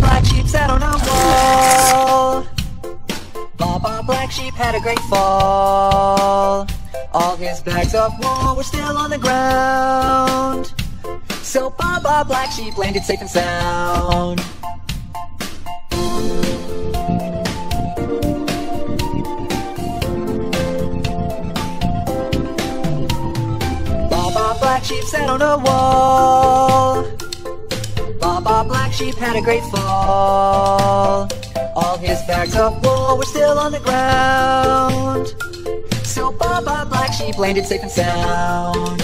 Black sheep sat on a wall. Black Sheep had a great fall. All his bags of wool were still on the ground. So Baa Baa Black Sheep landed safe and sound. Sheep sat on a wall. Baa Baa Black Sheep had a great fall. All his bags of wool were still on the ground. So Baa Baa Black Sheep landed safe and sound.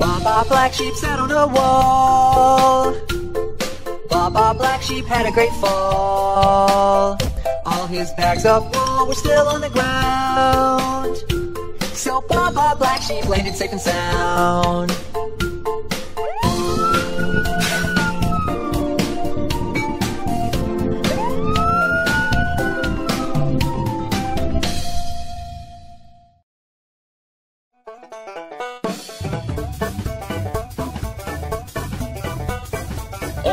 Baa Baa Black Sheep sat on a wall. Baa Baa Black Sheep had a great fall. All his bags of wool were still on the ground. So Baa Baa Black Sheep landed safe and sound.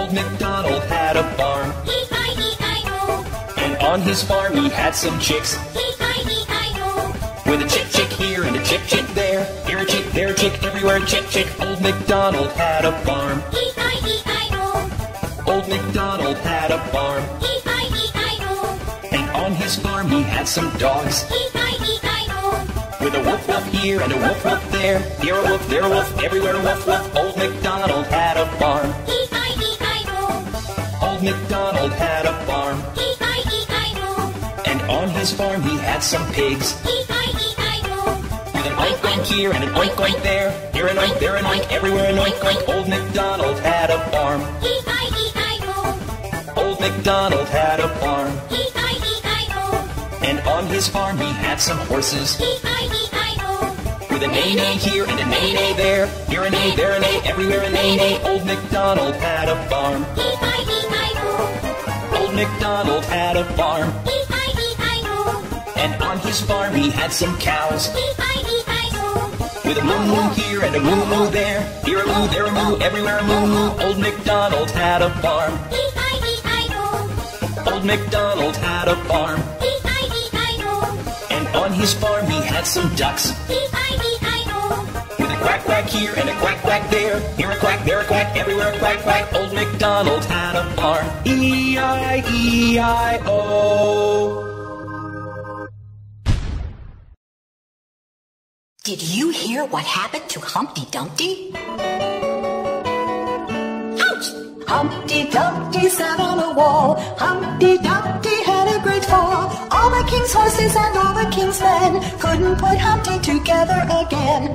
Old MacDonald had a farm, E-I-E-I-O, and on his farm he had some chicks. E-I-E-I-O, With a chick chick here and a chick chick there, here a chick, there a chick, everywhere a chick chick. Old MacDonald had a farm, E-I-E-I-O, old MacDonald had a farm, E-I-E-I-O, and on his farm he had some dogs. E-I-E-I-O, With a woof woof here and a woof woof there, here a woof, there a woof, everywhere a woof woof. Old MacDonald had a farm, old MacDonald had a farm, E-I-E-I-O, and on his farm he had some pigs. E-I-E-I-O, With an oink oink here and an oink oink there, here an oink, there an oink, everywhere an oink oink. Old MacDonald had a farm, E-I-E-I-O, old MacDonald had a farm, E-I-E-I-O, and on his farm he had some horses. E-I-E-I-O, With a neigh neigh here and a neigh neigh there, here a neigh, there a neigh, everywhere a neigh neigh. Old MacDonald had a farm, E-I-E-I-O, old MacDonald had a farm, E-I-E-I-O, and on his farm he had some cows. E-I-E-I-O, With a moo moo here and a moo moo there, here a moo, there a moo, everywhere a moo moo. Old MacDonald had a farm, E-I-E-I-O, old MacDonald had a farm, E-I-E-I-O, and on his farm he had some ducks. E-I-E-I-O, quack quack here and a quack quack there, here a quack, there a quack, everywhere a quack quack. Old MacDonald had a farm. E I E I O. Did you hear what happened to Humpty Dumpty? Ouch! Humpty Dumpty sat on a wall. Humpty Dumpty had a great fall. All the king's horses and all the king's men couldn't put Humpty together again.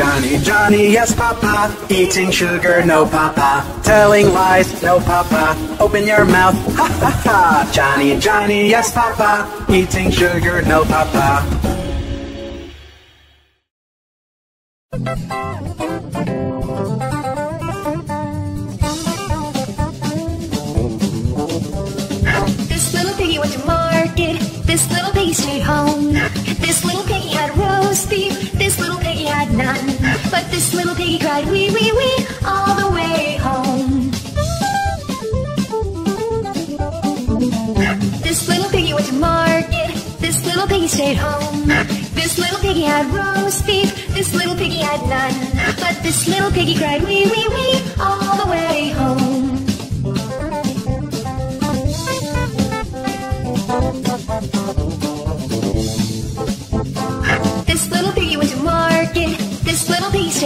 Johnny, Johnny, yes, Papa. Eating sugar, no, Papa. Telling lies, no, Papa. Open your mouth, ha ha ha. Johnny, Johnny, yes, Papa. Eating sugar, no, Papa. This little piggy went to market. This little piggy stayed home. This little piggy had roast beef. But this little piggy cried wee wee wee all the way home. This little piggy went to market. This little piggy stayed home. This little piggy had roast beef. This little piggy had none. But this little piggy cried wee wee wee all the way home.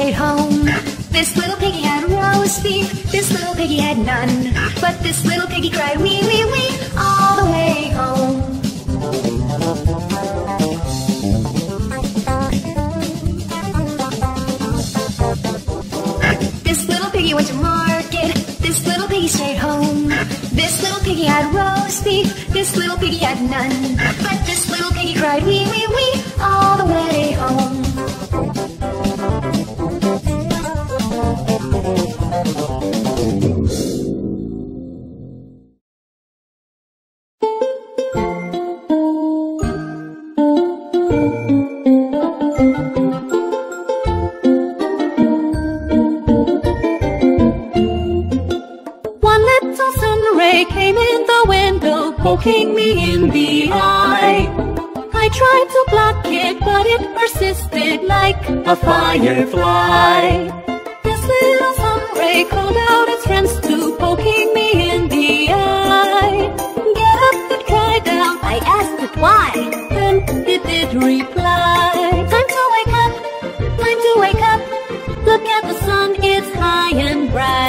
Stayed home. This little piggy had roast beef. This little piggy had none. But this little piggy cried wee wee wee all the way home. This little piggy went to market. This little piggy stayed home. This little piggy had roast beef. This little piggy had none. But this little piggy cried wee wee wee all the way home. Poking me in the eye. I tried to block it, but it persisted like a firefly. This ray called out its friends to poking me in the eye. Get up, it cried out. I asked it why. Then it did reply. Time to wake up, time to wake up. Look at the sun, it's high and bright.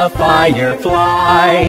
A firefly.